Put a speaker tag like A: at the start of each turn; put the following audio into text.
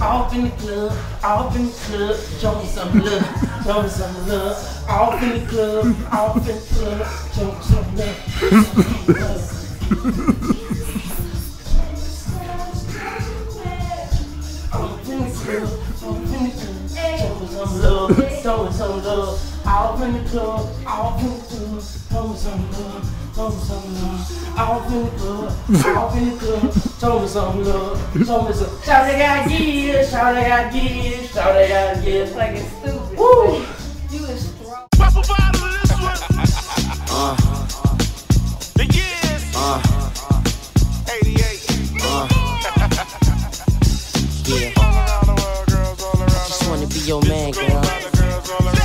A: Off in the club, off in the club, show me some love, show me some love. Off in the club, off in the club, show me some love. Off in the club, off in the club, throwing some love. Out in the club, out in the club, throwing some love. Throw me some love, out in the club, out in the club. Throw me some love, throw me some. Shout it out, give, shout it out, give, shout it out, give. Like
B: it's stupid. Woo! You is strong.
C: Pop a bottle of this one.
D: uh,
C: the years.
D: Uh,
C: 88.
D: Uh, yeah.
C: All.
D: Just wanna be your man, girl
C: all around.